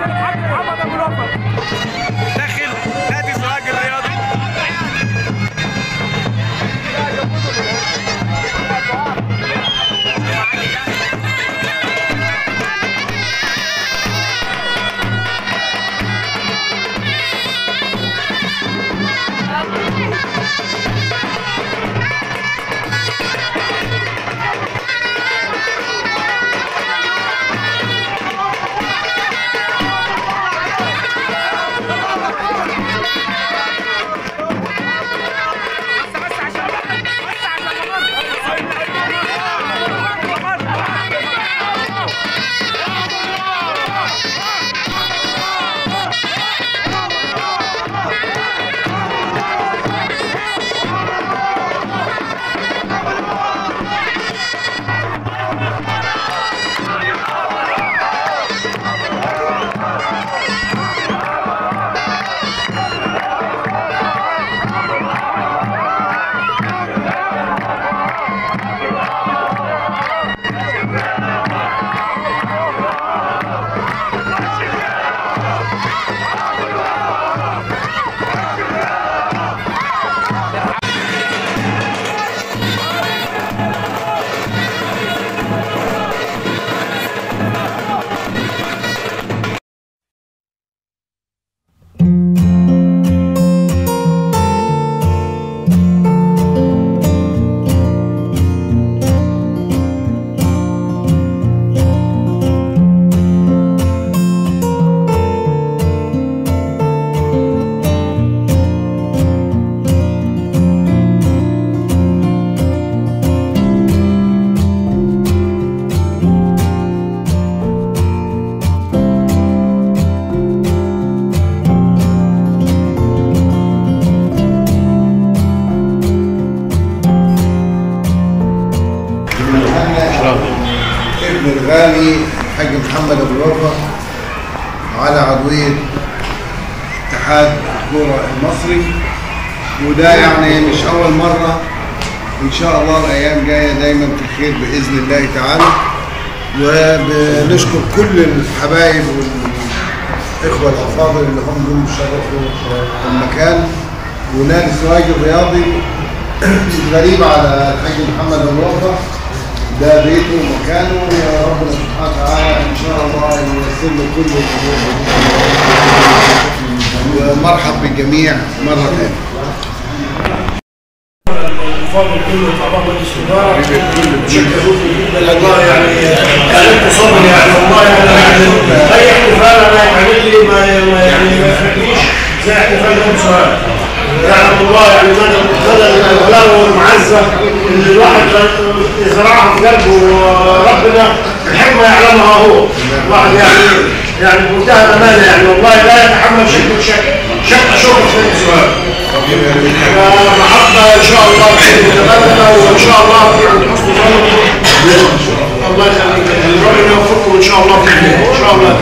How about that offer? الغالي الحاج محمد أبو الوفا على عضوية اتحاد الكورة المصري. وده يعني مش أول مرة. إن شاء الله الأيام جاية دايما في خير بإذن الله تعالى. وبنشكر كل الحبايب والإخوة الأفاضل اللي هم جم شرفوا المكان. ونادي السواج الرياضي. غريب على الحاج محمد الوفا. ده بيته ومكانه. يا ربنا سبحانه وتعالى إن شاء الله ييسر له كل الأمور. ومرحب بالجميع. مره ثانية كله طبعا مجلس الاداره شكرا جدا والله يعني كانت صبر يعني والله يعني اي احتفال أنا يعمل لي ما يعني ما يفرقنيش زي احتفال يوم سؤال يعني والله يعني مدى مدى الغلاوه والمعزه الواحد يزرعها في قلبه وربنا الحكمة يعلمها هو. الواحد يعني يعني بمنتهى الأمانة يعني والله لا يتحمل شكل شك شك شكر في يوم سؤال محبة إن شاء الله متبادلة وإن شاء الله في حسن ظن الله يخليك. ربنا يوفقكم إن شاء الله في إن شاء الله.